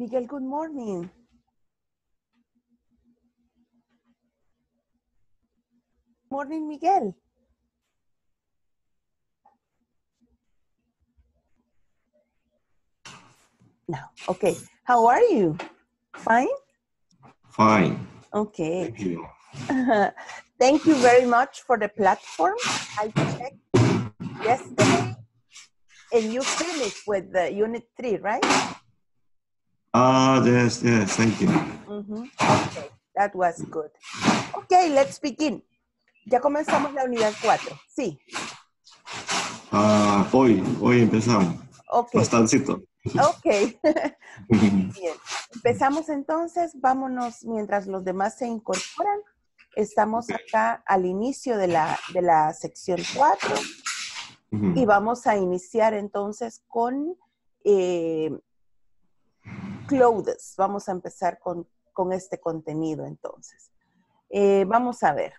Miguel, good morning. Morning, Miguel. No. Okay. How are you? Fine? Fine. Okay. Thank you. Thank you very much for the platform. I checked yesterday and you finished with the unit three, right? Ah, yes, yes, thank you. Mhm. Okay, that was good. Okay, let's begin. Ya comenzamos la unidad 4. Sí. Ah, hoy, hoy empezamos. Ok. Bastancito. Ok. Bien. Empezamos entonces. Vámonos mientras los demás se incorporan. Estamos acá al inicio de la, de la sección 4 y vamos a iniciar entonces con eh, clothes. Vamos a empezar con, con este contenido entonces. Eh, vamos a ver.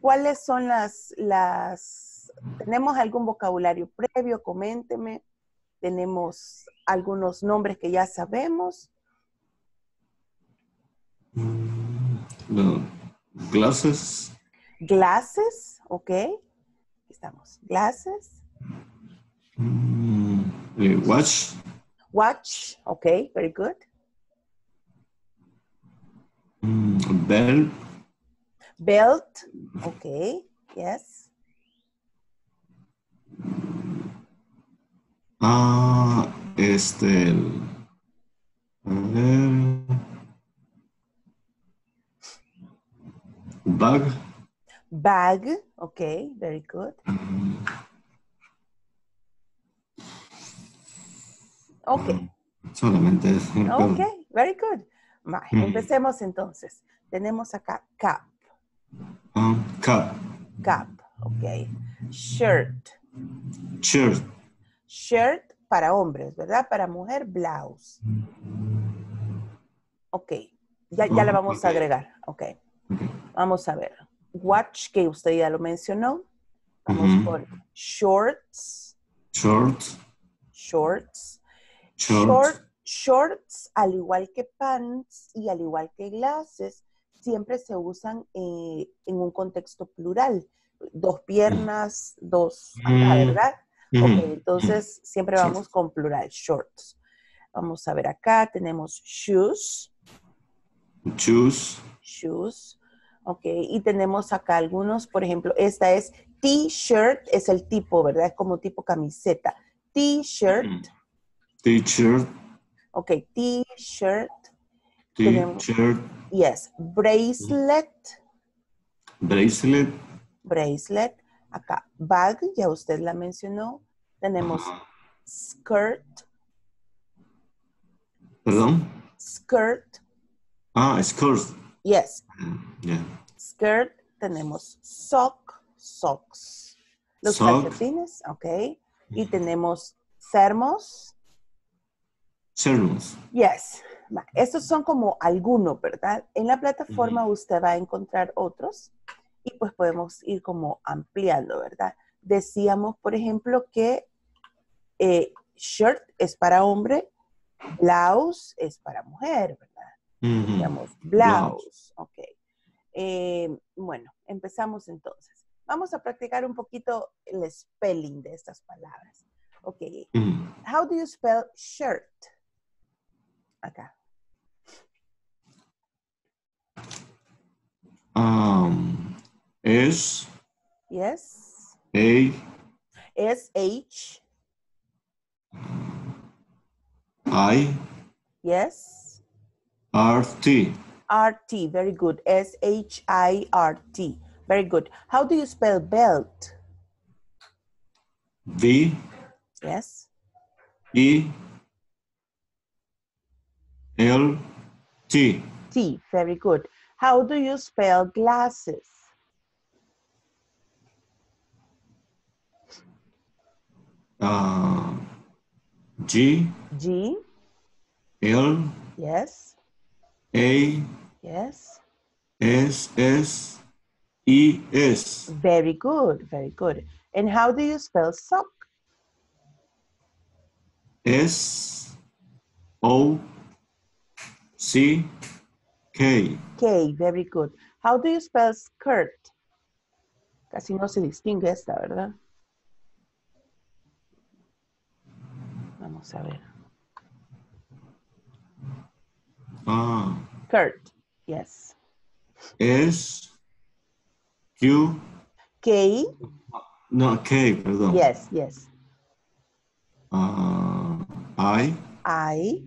¿Cuáles son las, las... ¿Tenemos algún vocabulario previo? Coménteme. Tenemos algunos nombres que ya sabemos. No. Glasses. Glasses, ok. Aquí Estamos. Glasses. Mm, eh, watch. Watch, ok. Very good. Mm, bell. Belt, ok. Yes. Ah, este. A ver. Bag. Bag, ok. Very good. Ok. Solamente eso. Ok, very good. Mm. Empecemos entonces. Tenemos acá cap, Ah, cap. cap, ok. Shirt, Shirt. shirt para hombres, ¿verdad? Para mujer, blouse. Ok, ya, ya la Oh, vamos a agregar. Ok, Ok. vamos a ver. Watch, que usted ya lo mencionó. Vamos Ujú. con shorts, Short. shorts. Short. Short- shorts, al igual que pants y al igual que glasses, siempre se usan eh, en un contexto plural. Dos piernas, dos, acá, Mm. ¿verdad? Ok, entonces siempre vamos con plural, shorts. Vamos a ver acá, tenemos shoes, Shoes. shoes. Ok, y tenemos acá algunos, por ejemplo, esta es t-shirt, es el tipo, ¿verdad? Es como tipo camiseta. T-shirt, T-shirt. Ok, t-shirt. T-shirt. Yes, bracelet, Bracelet. bracelet. Acá, bag, ya usted la mencionó. Tenemos Ajá. skirt, Perdón. skirt. Ah, skirt. Yes, Ya. skirt. Tenemos sock, socks. Los Sock. calcetines, ok. Y tenemos thermos. Yes. Estos son como algunos, ¿verdad? En la plataforma usted va a encontrar otros y pues podemos ir como ampliando, ¿verdad? Decíamos, por ejemplo, que eh, shirt es para hombre, blouse es para mujer, ¿verdad? Ujú. Digamos, blouse, ok. Eh, bueno, empezamos entonces. Vamos a practicar un poquito el spelling de estas palabras. Ok, Ujú. how do you spell shirt? Acá. Um, S Yes. A S H. I Yes. R T. R T. Very good. S H I R T. Very good. How do you spell belt? V Yes. E L T. T. Very good. How do you spell glasses? Uh, G G. L Yes. A Yes. S S E S. Very good. Very good. And how do you spell sock? S O C K. K, very good. How do you spell skirt? Casi no se distingue esta, ¿verdad? Vamos a ver. Ah, Skirt, yes. S Q. K, No, K, perdón. yes, yes. Ah, I I,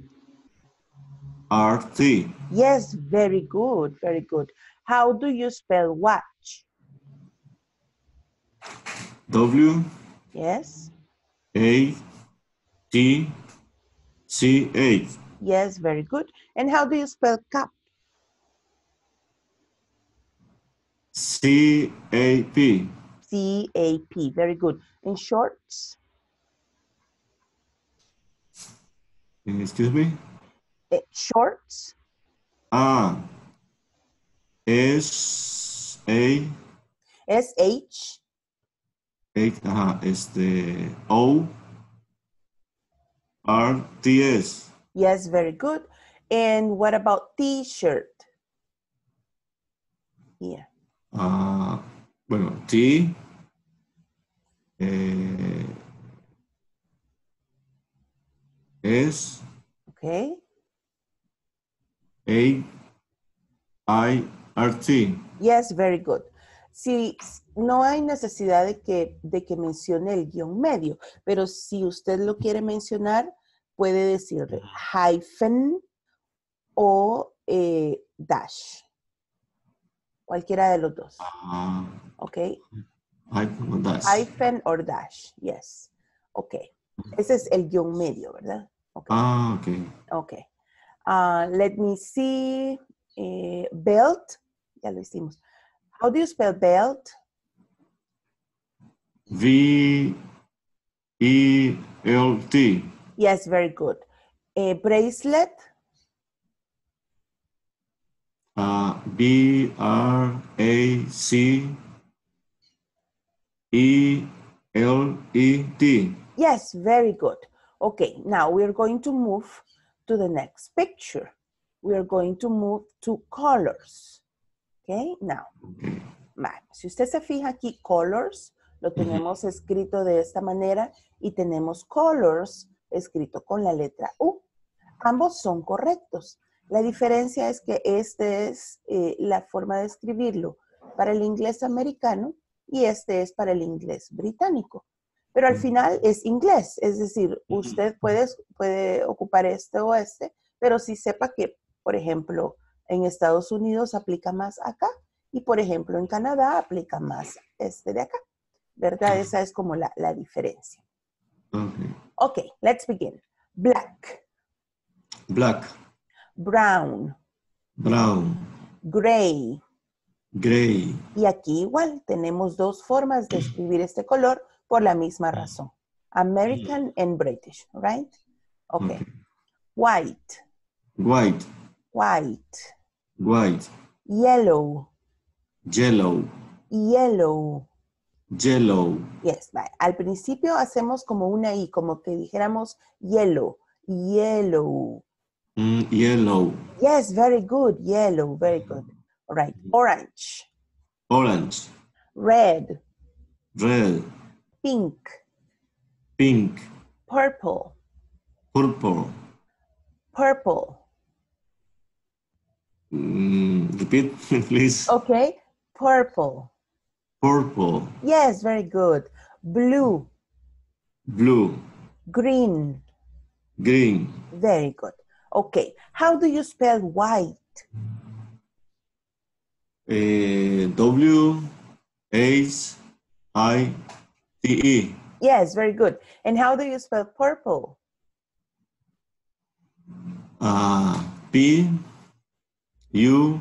R T. yes, very good, very good. How do you spell watch? W Yes, A T C H. yes, very good. And how do you spell cap? C A P. C-A-P, very good. And shorts? Excuse me. Eh, shorts? Ah. S A S-H? H. Ajá. Este O R T S. Yes, very good. And what about t-shirt? Yeah. Ah, bueno, T. Eh, S Okay. A I R T. Yes, very good. Si no hay necesidad de que, de que mencione el guion medio, pero si usted lo quiere mencionar, puede decirle hyphen o eh, dash. Cualquiera de los dos. Ah, ¿Ok? I como dash. Hyphen or dash. Yes. Ok. Ese es el guion medio, ¿verdad? Ok. Ah, ok. Ok. Ah, let me see. Eh, belt. Ya lo hicimos. How do you spell belt? V E L T. Yes, very good. Eh, bracelet. Uh, B R A C E L E T. Yes, very good. Okay, now we're going to move to the next picture. We are going to move to colors. Okay, now, si usted se fija aquí, colors, lo tenemos escrito de esta manera y tenemos colors escrito con la letra U. Ambos son correctos. La diferencia es que este es eh, la forma de escribirlo para el inglés americano y este es para el inglés británico. Pero al Mm. final es inglés, es decir, usted puede, puede ocupar este o este, pero sí sepa que, por ejemplo, en Estados Unidos aplica más acá y, por ejemplo, en Canadá aplica más este de acá, ¿verdad? Esa es como la, la diferencia. Okay. Ok, let's begin. Black, Black, brown, brown, gray. gray. Y aquí igual tenemos dos formas de escribir este color por la misma razón. American and British, right? Ok. Okay. White, White, white, white, yellow, yellow, yellow. yellow. Yes. Al principio hacemos como una I, como que dijéramos yellow, yellow. Mm, yellow, Yes, very good. Yellow, very good. All right. Orange, orange, red, red, pink, pink, purple, purple. purple. Mm, repeat, please. Okay. Purple. Purple, Yes, very good. Blue, blue, green. green. Very good. Okay. How do you spell white? Eh, w H I T E. Yes, very good. And how do you spell purple? Ah, P U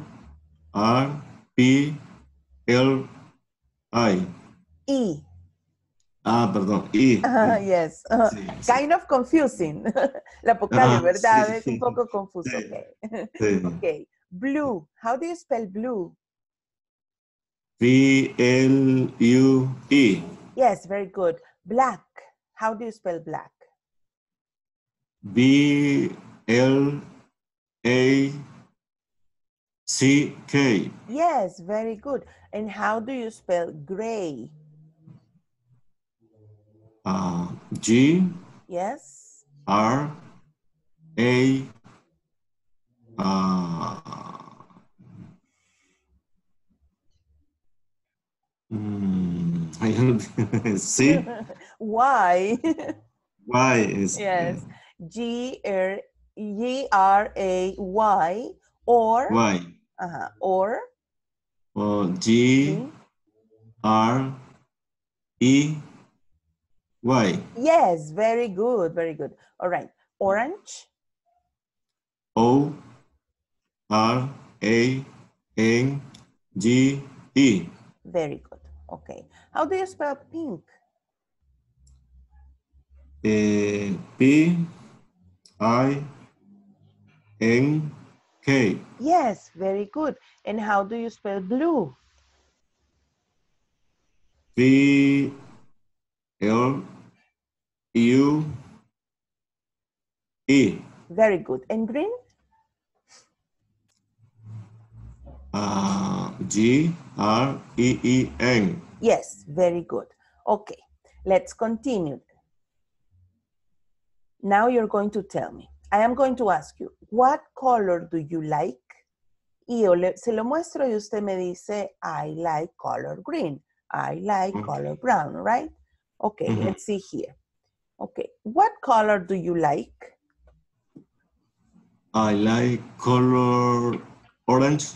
R P L I. E. Ah, perdón, I. Ah, yes. Uh, Sí, sí, kind of confusing. La vocablo, Ah, ¿verdad? sí. Es un poco confuso. Sí. Okay. sí. okay. Blue. How do you spell blue? B L U E. Yes, very good. Black. How do you spell black? B L A C K. Yes, very good. And how do you spell gray? Uh, G Yes. R A uh, mm, I don't C Why? Y is yes. G R G R A Y or Y uh or or G G. R E Y Yes, very good, very good. All right. Orange. O R A N G E Very good. Okay. How do you spell pink? eh, P I N K Yes, very good. And how do you spell blue? P L U E Very good. And green? Uh, G R E E N Yes, very good. Okay, let's continue. Now you're going to tell me. I am going to ask you, what color do you like? Y yo le- se lo muestro y usted me dice, I like color green. I like Okay. color brown, right? Okay, Mhm. let's see here. Okay, what color do you like? I like color orange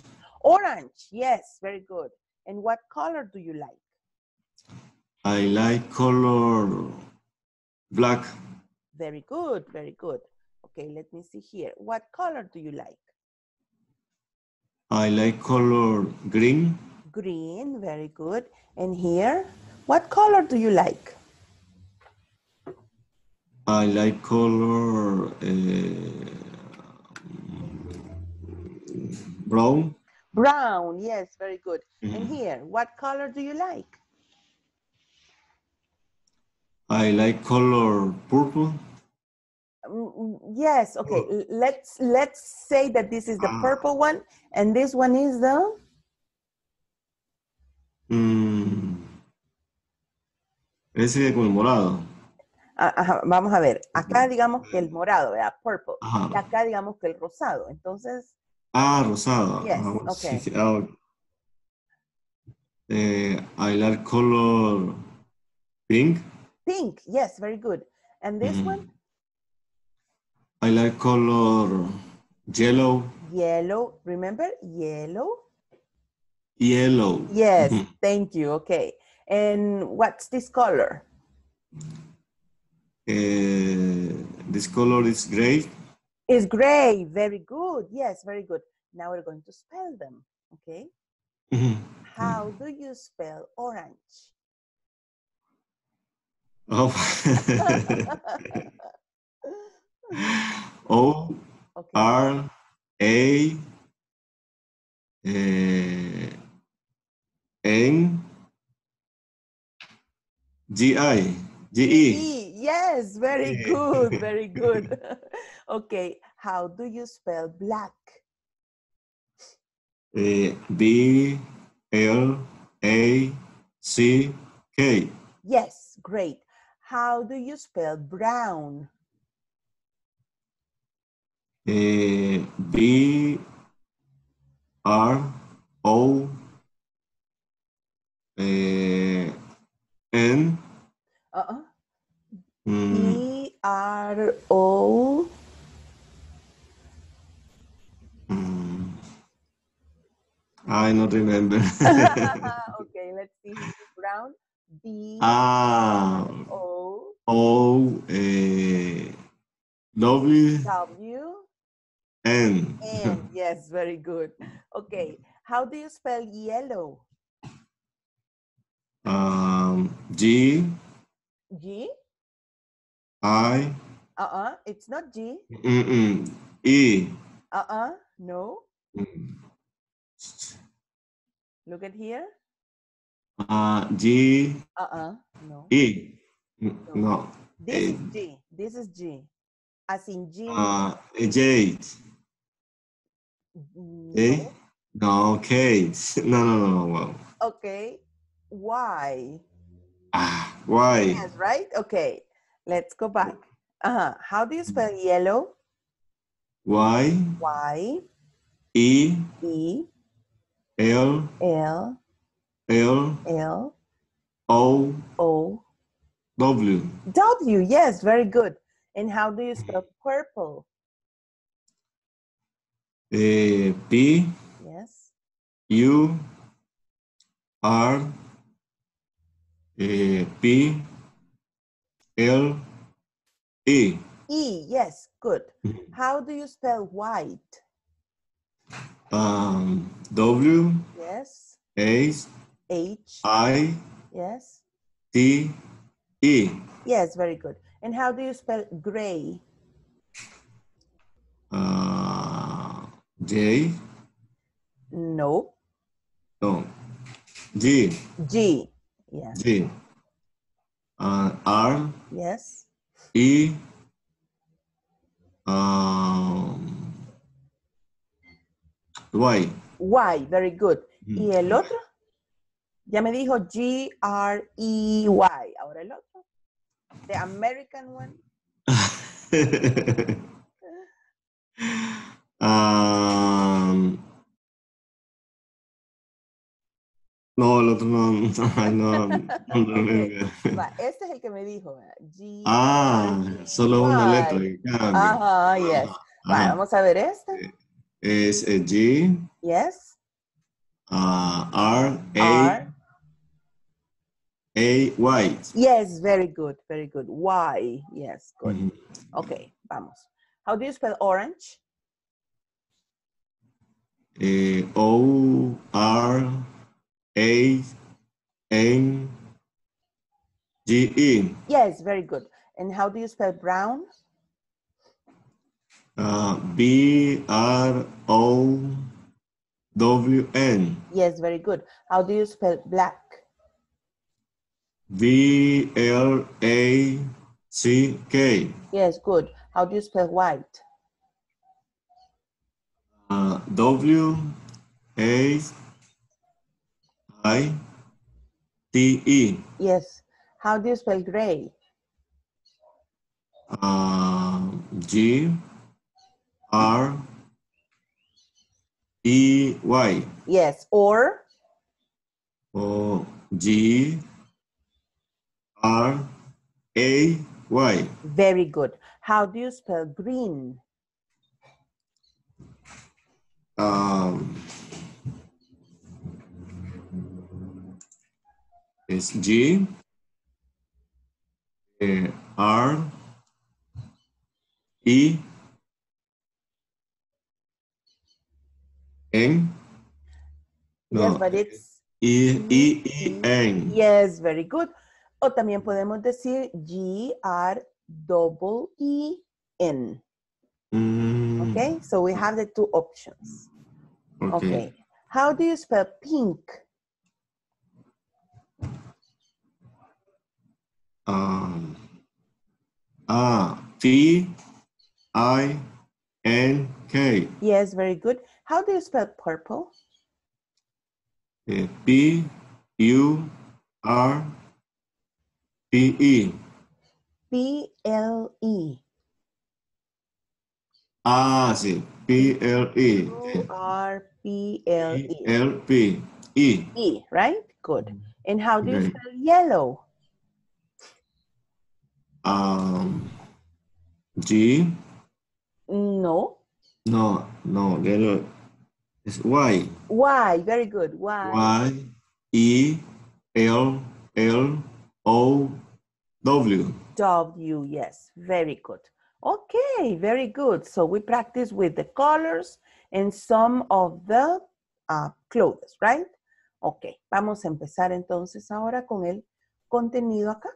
Orange, yes, very good. And what color do you like? I like color black Very good, very good. Okay, let me see here. What color do you like? I like color green Green, very good. And here, what color do you like? I like color uh, brown. Brown, yes, very good. And Mhm. here, what color do you like? I like color purple. Mm, mm, Yes, okay. l- Let's let's say that this is the Ah. purple one and this one is the Mm. Ese con el morado. ah, ajá, vamos a ver. Acá digamos que el morado, ¿verdad? Purple. Y acá digamos que el rosado. Entonces, Ah, rosado. Yes, okay. sí, ah, ok. Eh, I like color pink. pink. Yes, very good. And this Mhm. one, I like color yellow. yellow. Remember? Yellow. Yellow. Yes, Mhm. thank you. Okay. And what's this color? Eh, this color is gray. It's gray. Very good. Yes, very good. Now we're going to spell them. Okay. Mhm. How do you spell orange? Oh. o okay. R A N G I G E. Yes, very good. Very good. okay. How do you spell black? eh, B L A C K. Yes, great. How do you spell brown? eh, B R O eh, N Uh-uh. mm, E R O. mm, I don't remember. okay, let's see. Brown. B ah, O O eh, W W N. N. Yes, very good. Okay, how do you spell yellow? um, G G? I Uh-uh, it's not G. mm, mm, E. Uh-uh, no. Mm. Look at here. Uh, G Uh-uh, no. E. Mm, No. This is Eh, G. This is G. As in G. Uh, J. no. eh? No, okay. No, no, no, no. Wow. Okay. Why? Ah, why? Yes, right? Okay. Let's go back. Uh-huh. How do you spell yellow? Y Y E E L L L L O O W. W. Yes, very good. And how do you spell purple? Eh, P Yes. U R eh, P L E. E. Yes, good. How do you spell white? Um, W Yes. H H. I Yes. T E. Yes, very good. And how do you spell gray? Uh, J No. no G G. Yes. G uh, R Yes. E um, Y. Y. Very good. Mm. ¿Y el otro? Ya me dijo G R E Y. Ahora el otro. The American one. um, no, el otro no. no, no, no, no. Va, este es el que me dijo. ¿verdad? G Ah, solo una letra que cambia. Ajá, yes. Va, Ajá. vamos a ver este. Es eh, G, Yes. uh, R, A, R. A, Y. Yes, very good, very good. Y. Yes, good. Okay, vamos. How do you spell orange? Eh, O, R, A, N, G, E. Yes, very good. And how do you spell brown? Uh, B, R, O, W, N. Yes, very good. How do you spell black? V, L, A, C, K. Yes, good. How do you spell white? Uh, W, A, I, T, E. Yes. How do you spell gray? Uh, G, R, E, Y. Yes. Or? O, G, R, A, Y. Very good. How do you spell green? Um, it's G, eh, R, E, N, yes, but it's E, E, E, N. yes, very good. O también podemos decir G R double E N. Mm, Okay, so we have the two options. okay. Okay. How do you spell pink? Um, ah, P, I, N, K. Yes, very good. How do you spell purple? Eh, P, U, R, P, E. P L E. Ah, sí. P, L, E. U R P L E. L, P, E. E, right? Good. And how do you Okay. spell yellow? Um, G. No. No, no, yellow. It's Y. Y, very good. Y. Y, E, L, L, O, W. W, yes, very good. Okay, very good. So we practice with the colors and some of the uh, clothes, right? Ok, vamos a empezar entonces ahora con el contenido acá.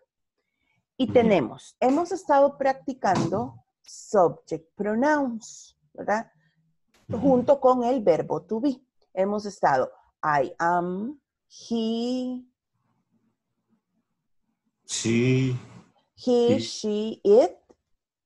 Y tenemos, hemos estado practicando subject pronouns, ¿verdad? Junto con el verbo to be. Hemos estado I am, he, She, he, she, it,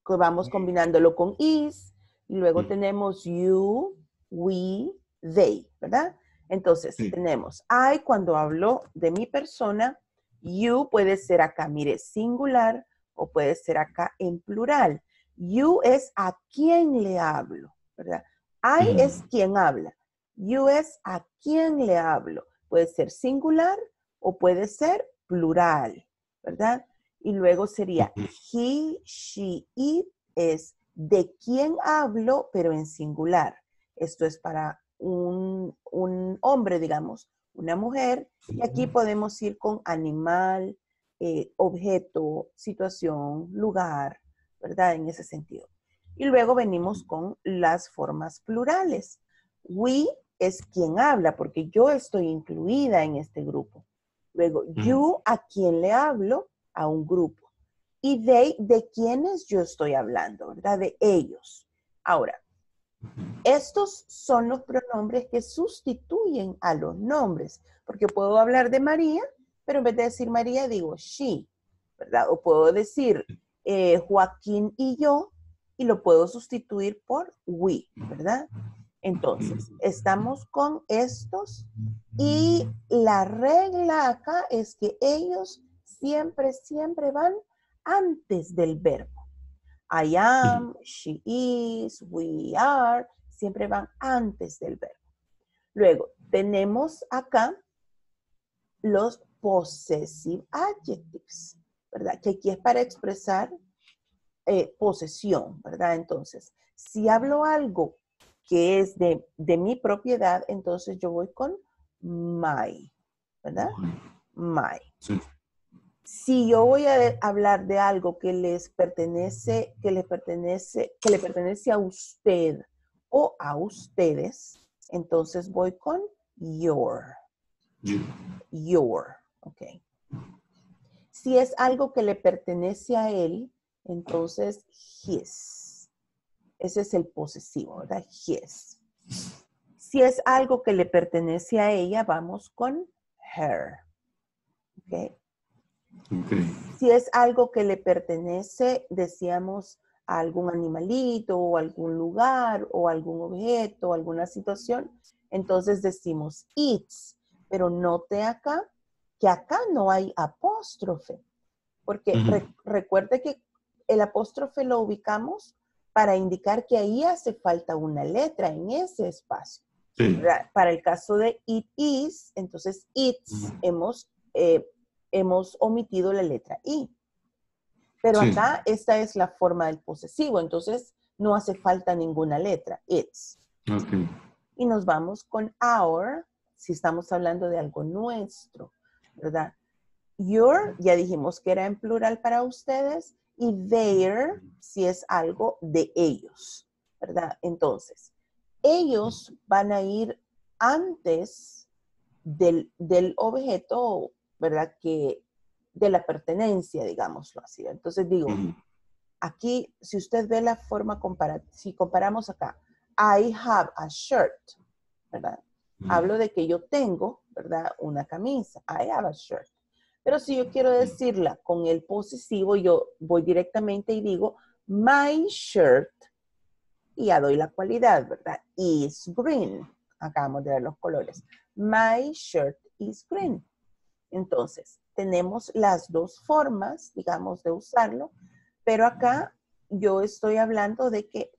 vamos combinándolo con is, y luego tenemos you, we, they, ¿verdad? Entonces, Sí. tenemos I cuando hablo de mi persona, you puede ser acá, mire, singular o puede ser acá en plural. You es a quién le hablo, ¿verdad? I Ujú. es quien habla. You es a quién le hablo. Puede ser singular o puede ser plural, ¿verdad? Y luego sería he, she, it es de quién hablo, pero en singular. Esto es para un, un hombre, digamos, una mujer. Y aquí podemos ir con animal, eh, objeto, situación, lugar, ¿verdad? En ese sentido. Y luego venimos con las formas plurales. We es quien habla, porque yo estoy incluida en este grupo. Luego, you a quien le hablo, a un grupo. Y they, de quienes yo estoy hablando, ¿verdad? De ellos. Ahora, estos son los pronombres que sustituyen a los nombres, porque puedo hablar de María, pero en vez de decir María digo she, ¿verdad? O puedo decir eh, Joaquín y yo y lo puedo sustituir por we, ¿verdad? Entonces, estamos con estos y la regla acá es que ellos siempre, siempre van antes del verbo. I am, she is, we are, siempre van antes del verbo. Luego, tenemos acá los possessive adjectives, ¿verdad? Que aquí es para expresar eh, posesión, ¿verdad? Entonces, si hablo algo que es de, de mi propiedad, entonces yo voy con my, ¿verdad? My. Sí. Si yo voy a hablar de algo que les pertenece, que les pertenece, que le pertenece a usted o a ustedes, entonces voy con your, You. your, ¿ok? Si es algo que le pertenece a él, entonces his. Ese es el posesivo, ¿verdad? His. Si es algo que le pertenece a ella, vamos con her. ¿ok? Ok. Si es algo que le pertenece, decíamos, a algún animalito o algún lugar o algún objeto o alguna situación, entonces decimos its. Pero note acá que acá no hay apóstrofe, porque re- recuerde que el apóstrofe lo ubicamos para indicar que ahí hace falta una letra en ese espacio. Para el caso de it is, entonces its hemos, eh, hemos omitido la letra i. Pero Sí. acá esta es la forma del posesivo, entonces no hace falta ninguna letra, its. Y nos vamos con our, si estamos hablando de algo nuestro, ¿verdad? Your, ya dijimos que era en plural para ustedes, y their, si es algo de ellos, ¿verdad? Entonces, ellos van a ir antes del, del objeto, ¿verdad? Que de la pertenencia, digámoslo así. Entonces digo, aquí, si usted ve la forma comparativa, si comparamos acá, I have a shirt, ¿verdad? Hablo de que yo tengo, ¿verdad? Una camisa. I have a shirt. Pero si yo quiero decirla con el posesivo, yo voy directamente y digo, my shirt, y ya doy la cualidad, ¿verdad? Is green. Acabamos de ver los colores. My shirt is green. Entonces, tenemos las dos formas, digamos, de usarlo, pero acá yo estoy hablando de que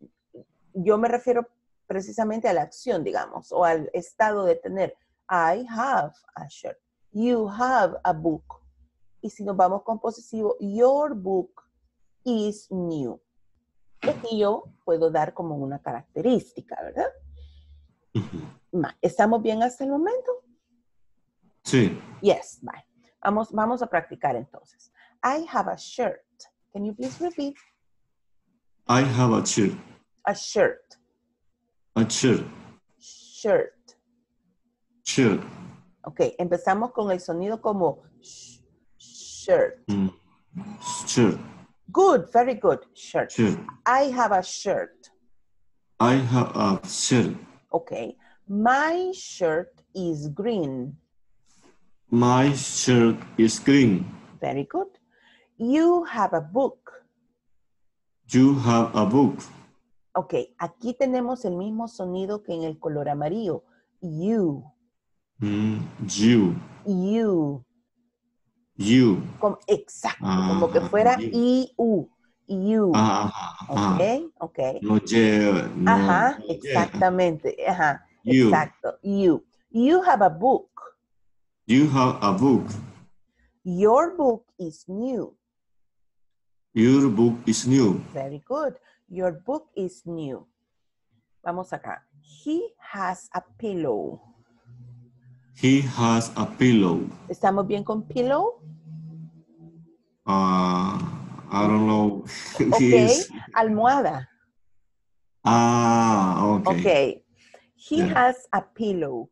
yo me refiero precisamente a la acción, digamos, o al estado de tener. I have a shirt. You have a book. Y si nos vamos con posesivo, your book is new. Y aquí yo puedo dar como una característica, ¿verdad? ¿Estamos bien hasta el momento? Sí. Yes, bye. Vamos, vamos a practicar entonces. I have a shirt. Can you please repeat? I have a shirt. A shirt. A shirt. Shirt. Shirt. Ok, empezamos con el sonido como sh- shirt. Mm. Shirt. Good, very good. Shirt. Shirt. I have a shirt. I have a shirt. Okay. My shirt is green. My shirt is green. Very good. You have a book. You have a book. Ok, aquí tenemos el mismo sonido que en el color amarillo. you, Mm, you. you. You. Como, exacto, Ah, como que fuera you. I-U, you. Ah. Ok. No ye, no. Ajá, exactamente. Ajá, You. exacto. You. You have a book. You have a book. Your book is new. Your book is new. Very good. Your book is new. Vamos acá. He has a pillow. He has a pillow. ¿Estamos bien con pillow? Uh, I don't know. Ok. Almohada. Ah, okay. Okay. He Yeah. has a pillow.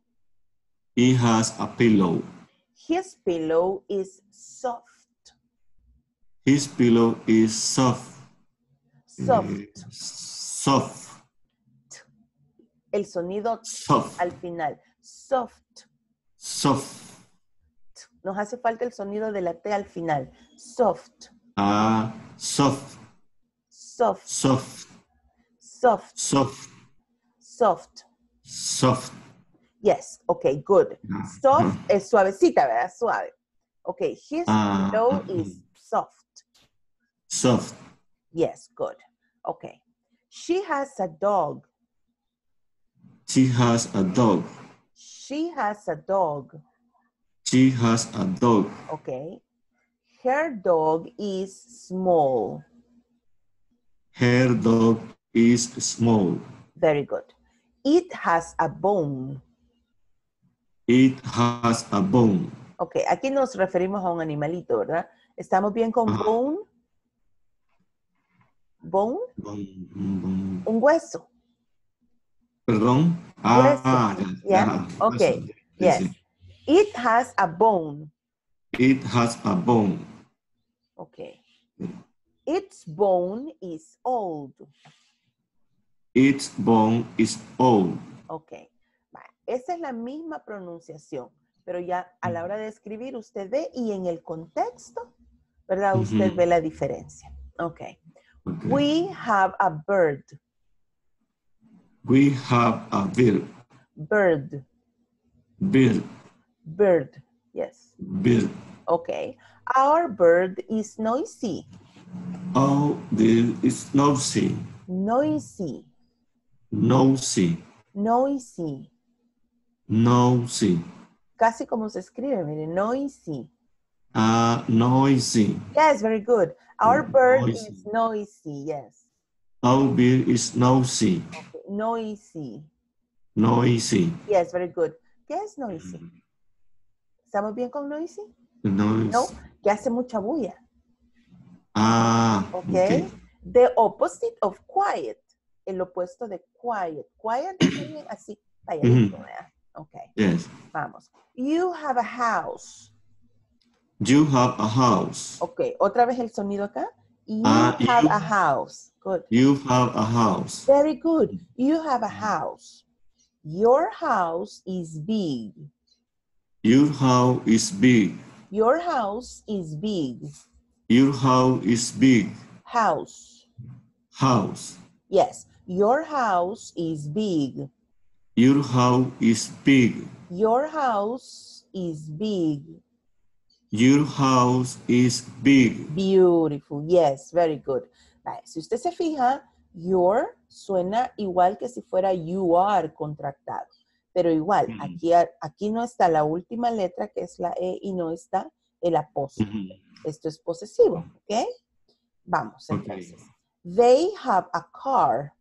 He has a pillow. His pillow is soft. His pillow is soft. Soft. Eh, soft. El sonido Soft. al final. Soft. Soft. Nos hace falta el sonido de la T al final. Soft. Ah, soft. Soft. Soft. Soft. Soft. Soft. Soft. Yes. Okay, good. Ah, Soft es suavecita, ¿verdad? Suave. Okay, his ah, is soft. Soft. Yes, good. Okay. She has a dog. She has a dog. She has a dog. She has a dog. Okay. Her dog is small. Her dog is small. Very good. It has a bone. It has a bone. Ok, aquí nos referimos a un animalito, ¿verdad? ¿Estamos bien con Ajá. bone? Bone, Bone, bone. un hueso. Perdón. Ah, Hueso. Yeah, hueso. Sí, Yes. sí. It has a bone. It has a bone. Ok. Its bone is old. Its bone is old. Ok. Esa es la misma pronunciación, pero ya a la hora de escribir usted ve y en el contexto, ¿verdad? Usted ve la diferencia. Ok. Okay. We have a bird. We have a bird. Bird. Bird. Bird. Yes. Bird. Okay. Our bird is noisy. Oh, there is nosy. Noisy. Nosy. Noisy. Nosy. Casi como se escribe, mire, noisy. Uh, noisy. Yes, very good. Our bird Noisy. is noisy. Yes. Our bird is nosy. Okay. Noisy. Noisy. Yes, very good. ¿Qué es noisy? ¿Estamos bien con noisy? Noise. No, que hace mucha bulla. Ah, Okay. The opposite of quiet. El opuesto de quiet. Quiet es así, calladito, ¿verdad? Okay, Yes. vamos. You have a house. You have a house. Ok, otra vez el sonido acá. You Ah, have you- a house. Good. You have a house. Very good. You have a house. Your house is big. Your house is big. Your house is big. Your house is big. House. House. Yes. Your house is big. Your house is big. Your house is big. Your house is big. Beautiful. Yes, very good. Vale, Si usted se fija, your suena igual que si fuera you are contractado. Pero igual, Ujú. aquí, aquí no está la última letra que es la E y no está el apóstrofe. Esto es posesivo, ¿ok? Vamos entonces. They have a car,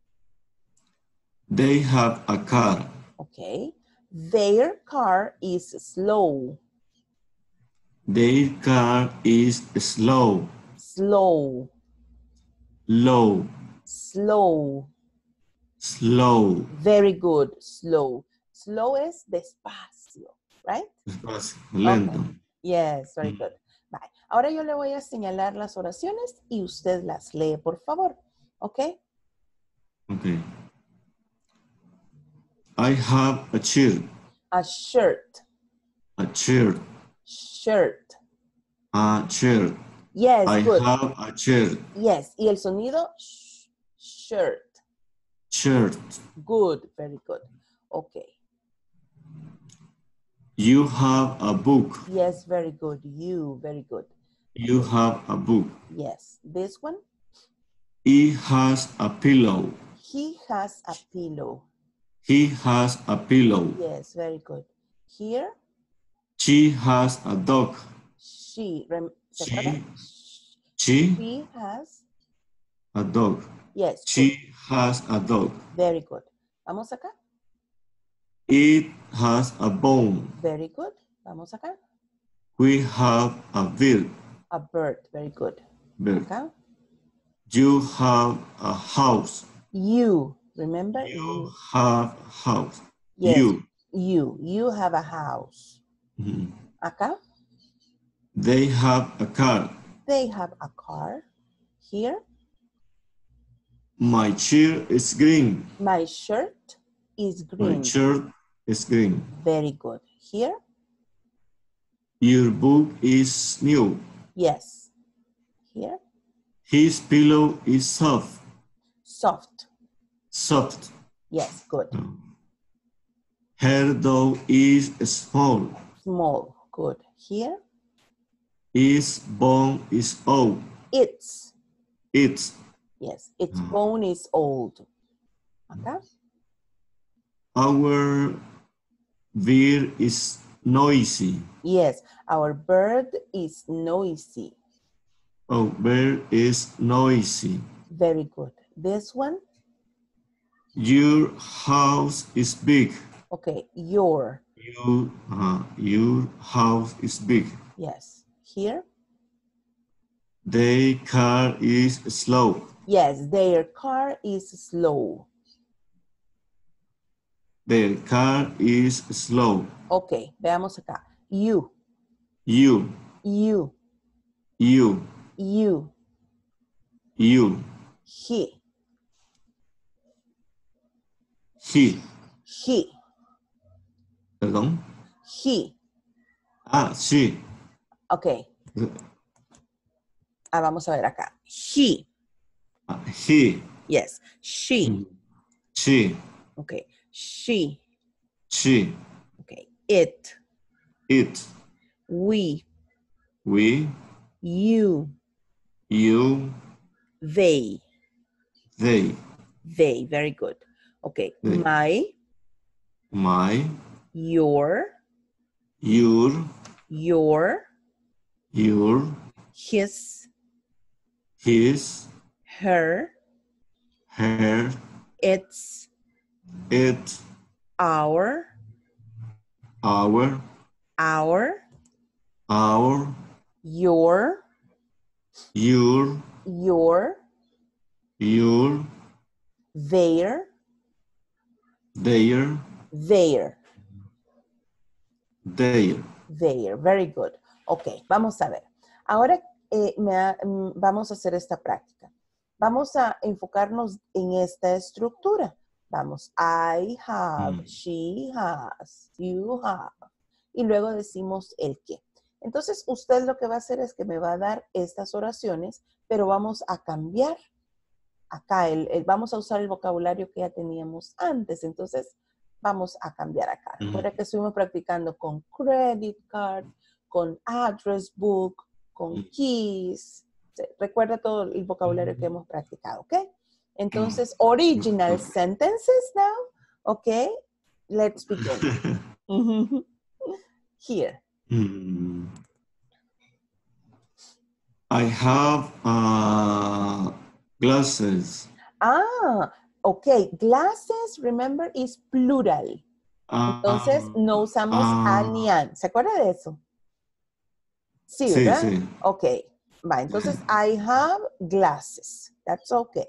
They have a car. Okay. Their car is slow, Their car is slow. slow, Low. slow. Slow. Very good, slow. Slow es despacio, right? Despacio. Lento. Yes, very Mm. good. Bye. Ahora yo le voy a señalar las oraciones y usted las lee, por favor. ¿Ok? Okay. I have a chair. A shirt, A chair. shirt. A chair. Yes, I good. have a chair. Yes, y el sonido, sh- shirt. Shirt. Good, very good. Ok. You have a book. Yes, very good. You, very good. You have a book. Yes. This one? He has a pillow. He has a pillow. He has a pillow. Yes, very good. Here, She has a dog. she, rem She. She She has, a dog. yes, She has a dog. very good. Vamos acá, It has a bone. very good. Vamos acá, We have a bird. a bird, very good. bird. Acá, You have a house. you, remember? You have house. Yes, You. you, you have a house. Mhm. Acá, They have a car. they have a car. Here, My chair is green. my shirt is green. My shirt is green. Very good. Here, Your book is new. yes. Here, His pillow is soft. soft. Soft. Yes, good. Her dog is small. Small, good. Here, His bone is old. it's. It's Yes, its Mm. bone is old. Acá, our beer is noisy. yes, our bird is noisy. Our bird is noisy. Very good. This one, Your house is big. okay, your, You, uh, your house is big. yes. Here, Their car is slow. yes, their car is slow. Their car is slow. Ok, veamos acá. You, You, you, you, you, you, he, he. he, Perdón. he. Ah, sí. Ok, ah, vamos a ver acá. He, Ah, He, yes. She, she, ok. She, she, ok. It, it, we, we, you, you, they. they, They, very good. Okay, They. my, my, your, your, your, your, his, his, her, her, its, it, our, our, our, our, your, your, your, your, their, their, their, their. their. Very good. Ok, vamos a ver. Ahora eh, me ha- mm, vamos a hacer esta práctica. Vamos a enfocarnos en esta estructura. Vamos, I have, Mm. she has, you have. Y luego decimos el qué. Entonces, usted lo que va a hacer es que me va a dar estas oraciones, pero vamos a cambiar acá, el, el- vamos a usar el vocabulario que ya teníamos antes. Entonces, vamos a cambiar acá. Recuerda que estuvimos practicando con credit card, con address book, con Mm. keys. Recuerda todo el vocabulario que hemos practicado, ¿ok? Entonces, original sentences now, ¿ok? Let's begin. Here. Hmm. I have uh, glasses. Ah, ok. Glasses, remember, is plural. Ah, Entonces, no usamos a ah. ni an. ¿Se acuerda de eso? Sí, Sí, ¿verdad? sí. Ok. Va, entonces, I have glasses. That's okay.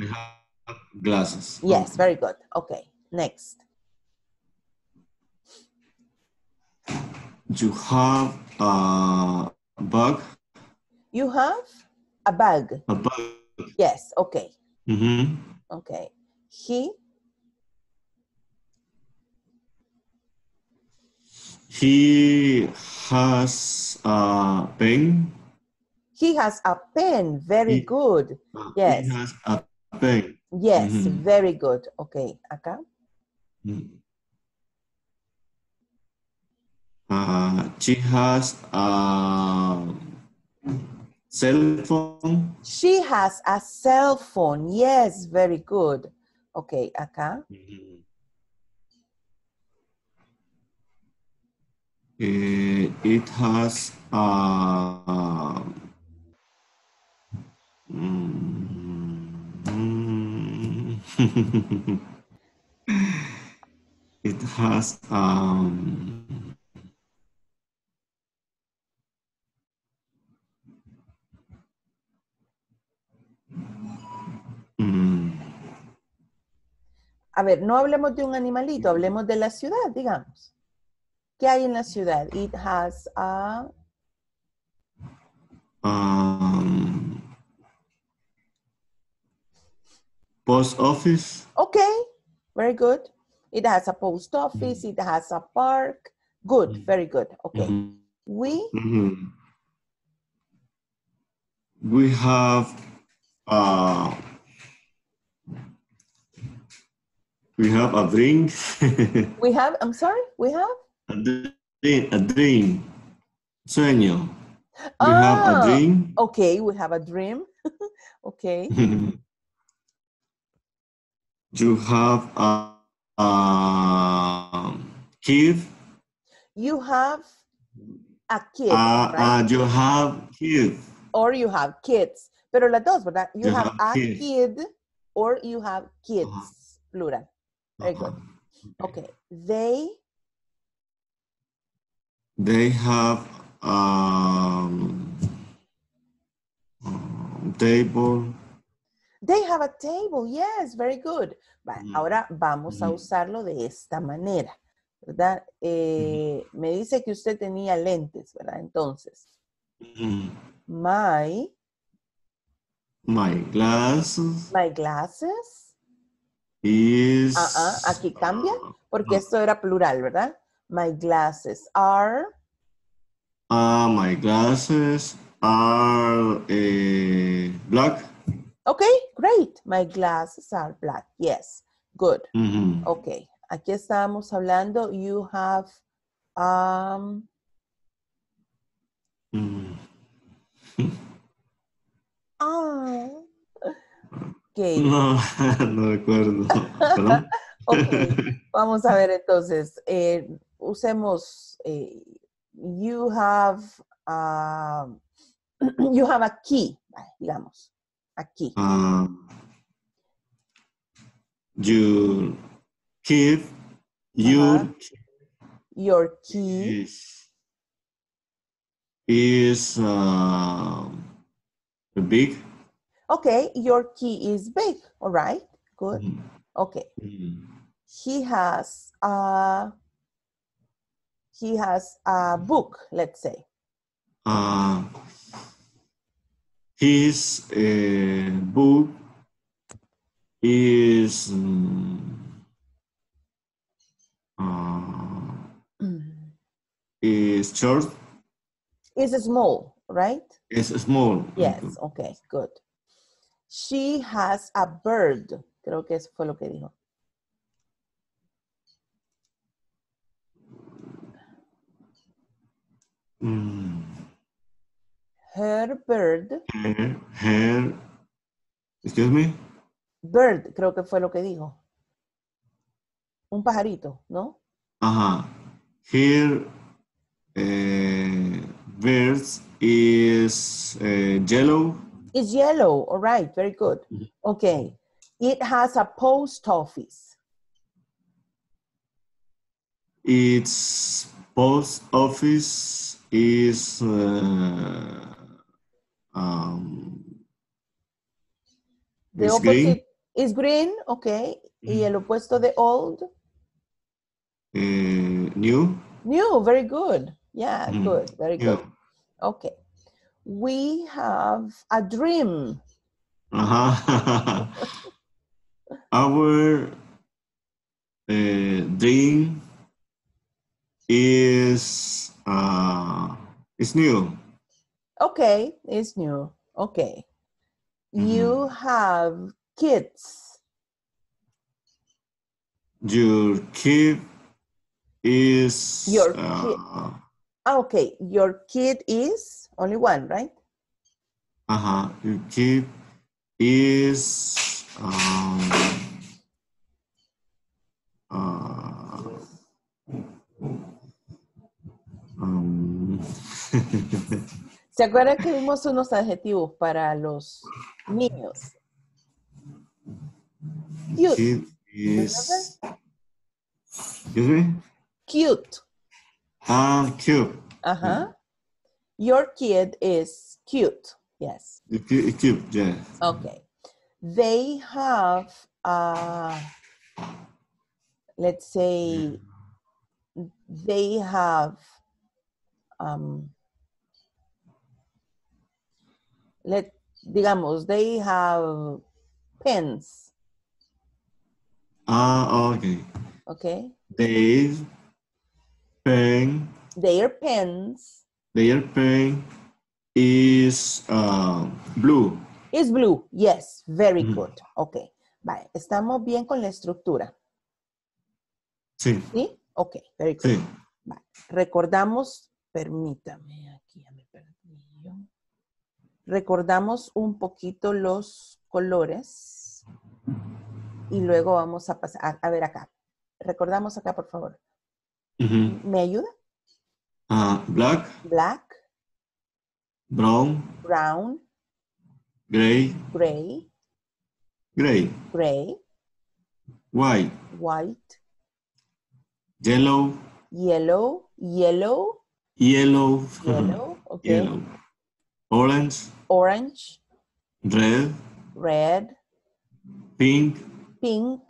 I have glasses. Yes, very good. Okay, next. You have a bag. You have a bag. A bag. Yes, okay. Mhm. Okay. He, He has a pen. he has a pen. Very He- good. Uh, Yes. He has a pen. Yes, Mhm. very good. Okay, acá. Mm. Uh, she has a cell phone. She has a cell phone. Yes, very good. Ok, acá. Eh, it has a. Mm, it has um. A ver, no hablemos de un animalito, hablemos de la ciudad, digamos. ¿Qué hay en la ciudad? It has a... um, post office. Okay, very good. It has a post office, it has a park. Good, very good. Okay. Mhm, We, mhm. We have uh, we have a dream. we have, I'm sorry, we have? a dream. A drink. Sueño. We have Ah, a dream. Okay, we have a dream. okay. you have a, a kid. You have a kid, Uh, right? uh, you have kid. or you have kids. Pero las dos, ¿verdad? You You have have a kids. kid or you have kids, Ajá. plural. Very good. Okay. They, They have um, um, table. they have a table. Yes, very good. Va, Ujú. Ahora vamos a Ujú. usarlo de esta manera, ¿verdad? Eh, Me dice que usted tenía lentes, ¿verdad? Entonces, Mm, my, My glasses my glasses, is. Ah, ah, aquí cambia. porque Ah. esto era plural, ¿verdad? My glasses are, uh, my glasses are uh, black. okay, great. My glasses are black. Yes, good. Mhm. Ok, aquí estábamos hablando, you have, um, Mm. ah, No, no recuerdo. Perdón. ok, vamos a ver entonces, eh, usemos, eh, you have, um, you have a key, digamos, aquí, Um, your kid, your Ajá. your key, is is uh, big. Okay, your key is big, all right, good, okay. Mm. he has a he has a book let's say Uh, his uh, book is um, uh, is short. is small right Is small. yes okay good she has a bird creo que eso fue lo que dijo Mm. her bird Her, her, excuse me. bird creo que fue lo que dijo un pajarito no Ajá. Here, uh, birds is uh, yellow. It's yellow all right very good Mhm. okay it has a post office Its post office is uh, um, the opposite green. is green okay y Mhm. el opuesto de old Uh, new. New, very good. Yeah, Mhm. good, very Yeah. good. Okay. We have a dream. Uh-huh. Our uh, dream is uh, is new. Okay, it's new. Okay. You have kids. Your kid is Your uh, Ah, okay. Your kid is only one, right? uh-huh, your kid is um, uh, um, ¿Se acuerdan que vimos unos adjetivos para los niños? Cute. kid is excuse me Cute. ah cute Uh-huh. Your kid is cute. Yes. cute, cute yeah Okay. They have, uh, let's say, they have, um, let, digamos, they have pens, ah okay okay? they pen Their pens their pen is uh, blue is blue. Yes, very Ujú. good. Okay. Vale, estamos bien con la estructura. sí ¿Sí? Ok, very good. sí Vale. Recordamos, permítame, aquí ya me perdí yo. Recordamos un poquito los colores y luego vamos a pasar, a, a ver acá. Recordamos acá, por favor. ¿Me ayuda? Ah, black Black, brown brown, gray gray, gray gray, white white, yellow yellow, yellow, yellow yellow, ok. yellow orange Orange, red red, pink pink,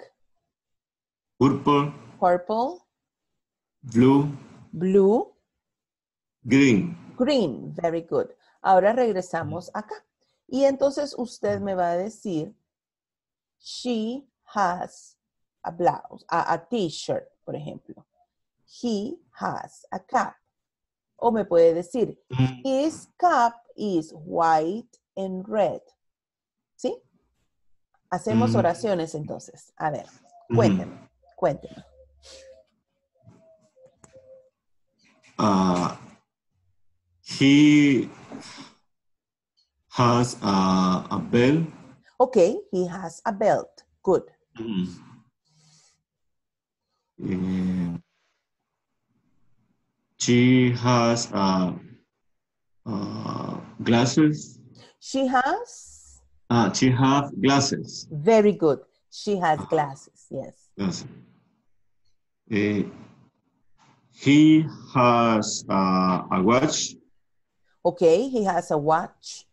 purple purple, blue blue, green Green, very good. Ahora regresamos acá. Y entonces usted me va a decir, she has a blouse, a, a t-shirt, por ejemplo. He has a cap. O me puede decir, Mm, his cap is white and red. ¿Sí? Hacemos Mm. oraciones entonces. A ver, cuénteme, cuénteme. uh, he has a, a bell Okay, he has a belt. Good. Mm. Eh, she has uh, uh, glasses. She has, Uh, she have glasses. very good. She has glasses, yes. Glasses. Eh, he has uh, a watch. Okay, he has a watch.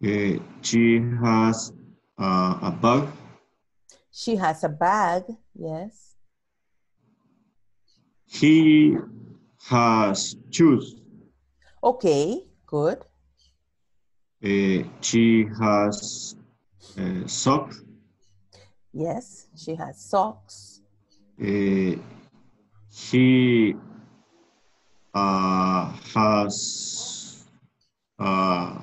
Eh, she has uh, a bag. She has a bag. Yes. He has shoes. Okay, good. Eh, she has uh, socks. Yes, she has socks. Uh, he uh, has uh,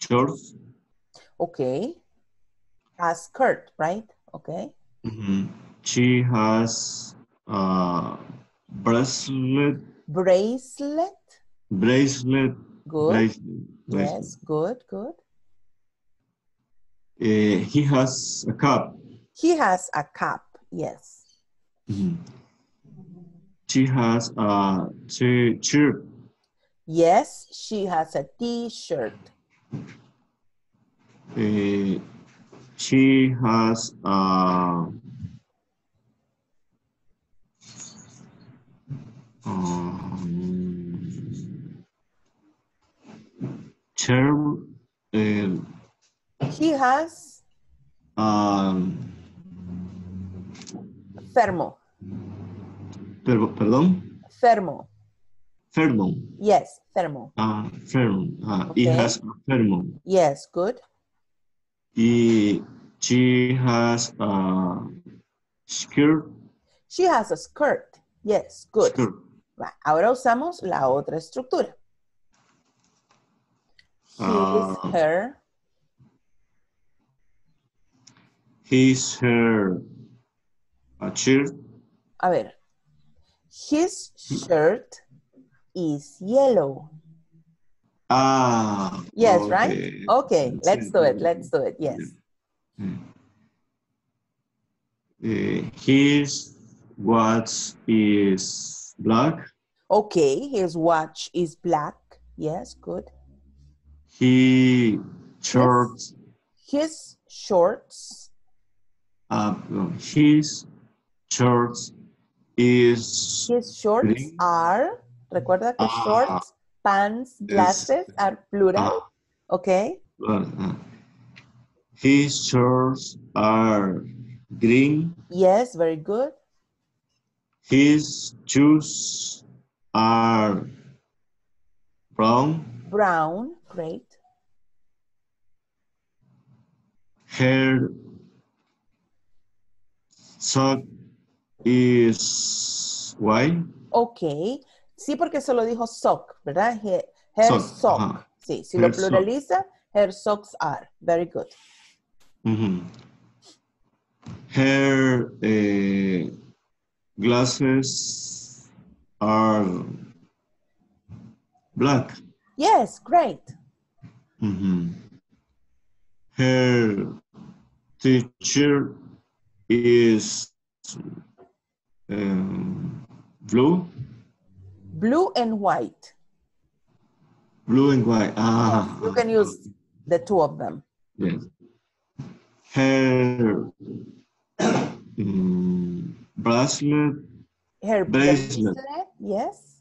shorts. Okay. A skirt, right? Okay. Mhm. She has uh, bracelet, Bracelet. bracelet, Good. bracelet. bracelet. Yes, good, good. Uh, he has a cap. He has a cap. Yes. Mhm. She has a shirt. Yes, she has a t-shirt. Uh, she has a um, chair. Uh, He has um, thermo. per- perdón, Thermo. Thermal. Yes, thermo. Ah, thermal. Ah, He Okay. has a thermal. Yes, good. He, she has a skirt. She has a skirt. Yes, good. skirt. Ahora usamos la otra estructura. His, Ah. her, His hair a shirt. A ver. His shirt is yellow. Ah. Yes, okay. right? Okay, let's do it. Let's do it. Yes. Uh, his watch is black. Okay, his watch is black. Yes, good. He shorts. His shorts, Uh, his shorts is his shorts Green. are, recuerda que Ah. shorts, pants, glasses are plural. ah, Okay, well, uh, his shorts are green. yes, very good. His shoes are brown. Brown, great. Her sock is white. Ok. Sí, porque se lo dijo Sok, ¿verdad? He, Herzog. Uh -huh. Sí, si lo pluraliza, Herzogs are. Very good. Uh. Her eh, glasses are black. Yes, great. Mm -hmm. Her teacher is um, blue. Blue and white. blue and white. Ah, You can use the two of them. Yes. Her mm, bracelet Her Bracelet. bracelet, yes.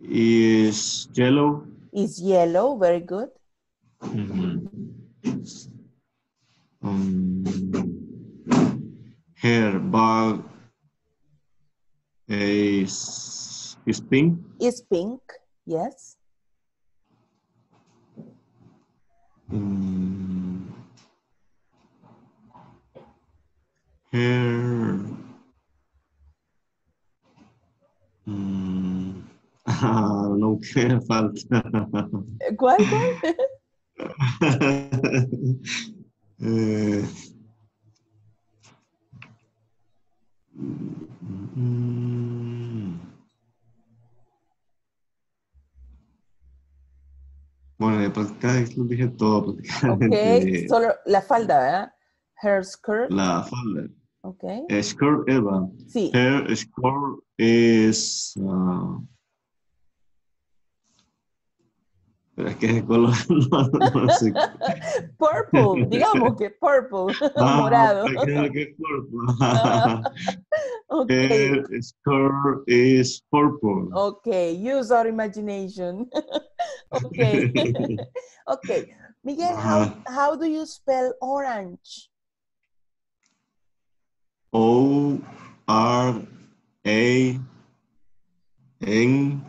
is yellow. Is yellow, very good. Mhm. Um, her bag is, is pink. Is pink, yes. Mm. Mm. Ah, no que falta. Eh, ¿Cuál, cuál? Eh, mm, Bueno, de prácticamente lo dije todo, Ok, prácticamente. solo la falda, ¿verdad? Her skirt, La falda. ok. Eh, Skirt, Eva. Sí, Her skirt is. ah, pero es que ese color no, no sé. purple, digamos que purple, Ah, morado. creo que es purple. Ok, Her skirt is purple. ok, use our imagination. ok, ok. Miguel, how, how do you spell orange? O R A N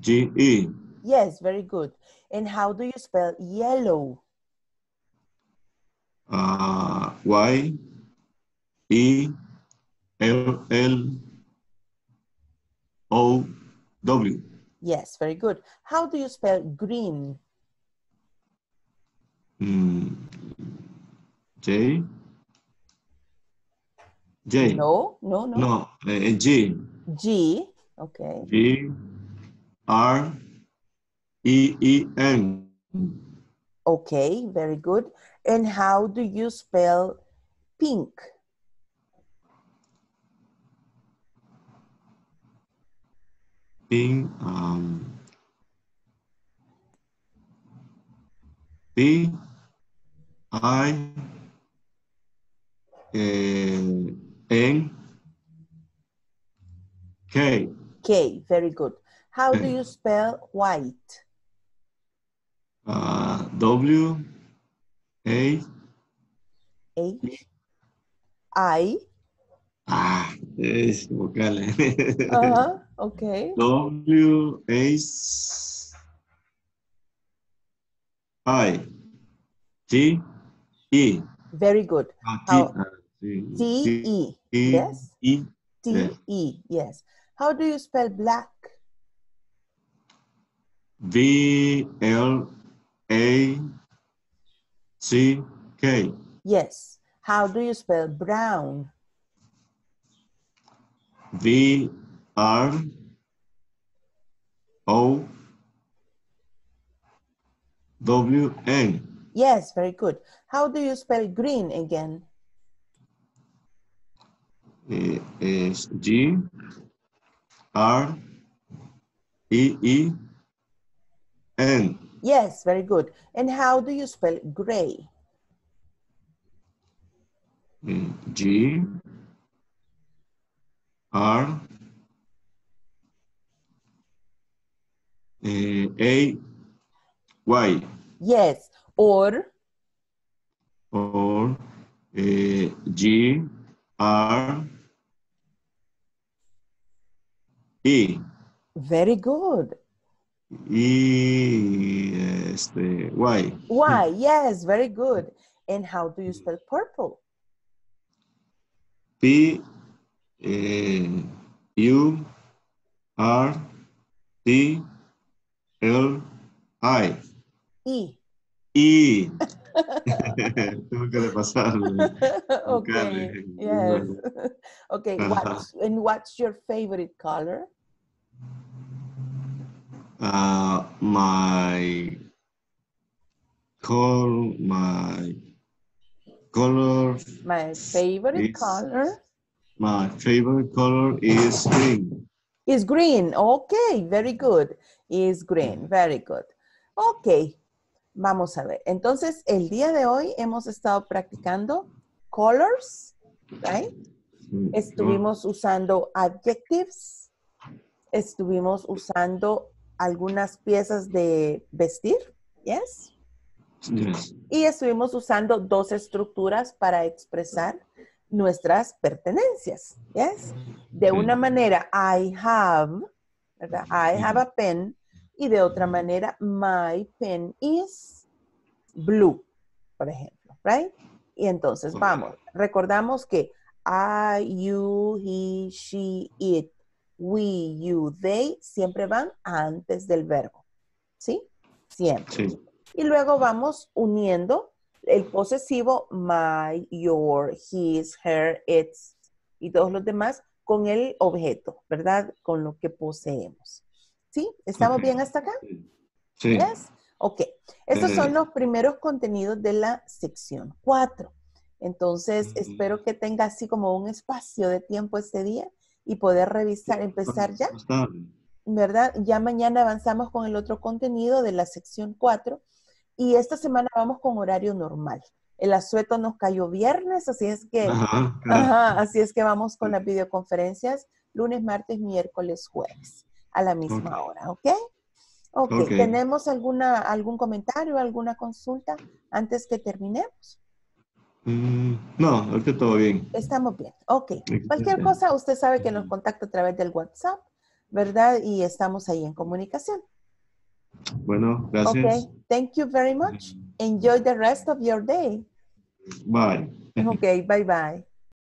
G E. Yes, very good. And how do you spell yellow? Uh, Y E L L O W. Yes, very good. How do you spell green? Mm, J J. No, no, no. No, eh, G. G, okay. G R E E N. Okay, very good. And how do you spell pink? Pink, um, P I N K K, very good. How do you spell white? Uh, W A H I. ah es vocales Uh-huh. Okay. W H I T E Very good. Ah, How- T, ah, T E. Yes. E T. E. Yes. How do you spell black? V L A C K. Yes. How do you spell brown? V R O W N. Yes, very good. How do you spell green again? Eh, Es G R E E N. Yes, very good. And how do you spell gray? G R A Y Yes, or or eh, G R E very good. E este Y Why? Yes, very good. And how do you spell purple? P eh, U R T L I E. E Tengo que okay. Yes. okay. What's, and what's your favorite color? Uh, my col my color My favorite color my favorite color is green. is green. Okay, very good. Is green. Very good. Ok, vamos a ver. Entonces, el día de hoy hemos estado practicando colors, right? Estuvimos usando adjectives, estuvimos usando algunas piezas de vestir, yes? Yes. Y estuvimos usando dos estructuras para expresar nuestras pertenencias, yes? De una manera, I have, ¿verdad? I have a pen, y de otra manera, my pen is blue, por ejemplo, right? Y entonces, vamos, recordamos que I, you, he, she, it, we, you, they, siempre van antes del verbo, ¿sí? Siempre. Sí. Y luego vamos uniendo el posesivo my, your, his, her, its y todos los demás con el objeto, ¿verdad? Con lo que poseemos. ¿Sí? ¿Estamos bien hasta acá? Sí. Yes? Ok. Estos son Eh. los primeros contenidos de la sección 4. Entonces, espero que tenga así como un espacio de tiempo este día y poder revisar, empezar ya. ¿verdad? Ya mañana avanzamos con el otro contenido de la sección 4 y esta semana vamos con horario normal. El asueto nos cayó viernes, así es que, Ajá. ajá, así es que vamos con las videoconferencias lunes, martes, miércoles, jueves a la misma hora, ¿ok? Ok, Ok. ¿tenemos alguna, algún comentario, alguna consulta antes que terminemos? Mm, no, ahorita todo bien. Estamos bien, ok. Cualquier cosa, usted sabe que nos contacta a través del WhatsApp, ¿verdad? Y estamos ahí en comunicación. Bueno, gracias. Okay, thank you very much. Enjoy the rest of your day. Bye. Okay, bye bye.